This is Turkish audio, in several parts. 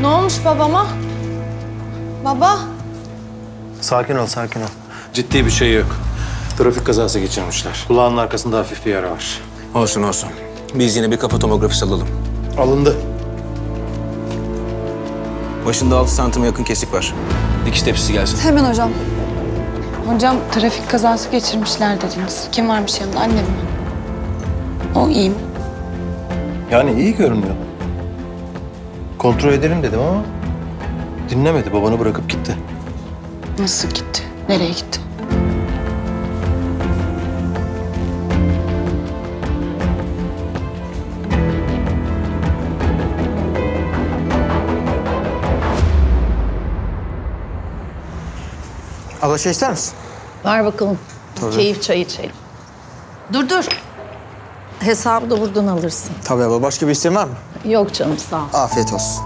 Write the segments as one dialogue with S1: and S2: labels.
S1: Ne olmuş babama? Baba?
S2: Sakin ol, sakin ol.
S3: Ciddi bir şey yok. Trafik kazası geçirmişler. Kulağının arkasında hafif bir yara var.
S4: Olsun olsun. Biz yine bir kafa tomografisi alalım.
S2: Alındı.
S4: Başında 6 santime yakın kesik var. Dikiş tepsisi gelsin.
S5: Hemen hocam.
S1: Hocam trafik kazası geçirmişler dediniz. Kim varmış yanında? Annem mi? O iyi mi?
S2: Yani iyi görünüyor. Kontrol edelim dedim ama dinlemedi. Babanı bırakıp gitti.
S1: Nasıl gitti? Nereye gitti?
S6: Abla şey ister misin?
S7: Ver bakalım. Keyif çayı içelim. Dur dur. Hesabı da buradan alırsın.
S6: Tabii abla. Başka bir isteğin var mı?
S7: Yok canım sağ ol.
S6: Afiyet olsun.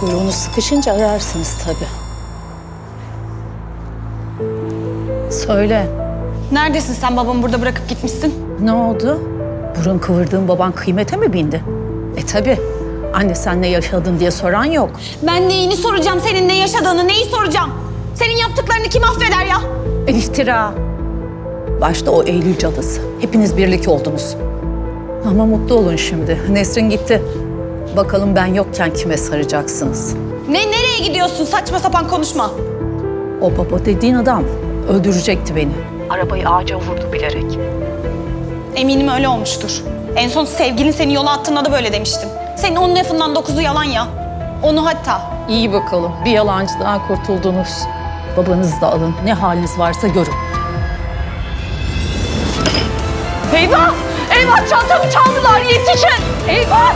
S7: Kuyruğunu sıkışınca ararsınız tabii. Söyle.
S1: Neredesin sen babamı burada bırakıp gitmişsin?
S7: Ne oldu? Burun kıvırdığın baban kıymete mi bindi? E tabii. Anne sen ne yaşadın diye soran yok.
S1: Ben neyini soracağım senin ne yaşadığını, neyi soracağım? Senin yaptıklarını kim affeder ya?
S7: İftira. Başta o Eylül cadısı. Hepiniz birlik oldunuz. Ama mutlu olun şimdi. Nesrin gitti. Bakalım ben yokken kime saracaksınız?
S1: Ne, nereye gidiyorsun? Saçma sapan konuşma.
S7: O baba dediğin adam öldürecekti beni. Arabayı ağaca vurdu bilerek.
S1: Eminim öyle olmuştur. En son sevgilin seni yola attığında da böyle demiştim. Senin onun lafından dokuzu yalan ya. Onu hatta.
S7: İyi bakalım. Bir yalancıdan kurtuldunuz. Babanızı da alın. Ne haliniz varsa görün.
S1: Eyvah! Eyvah çantamı çaldılar yetişin! Eyvah!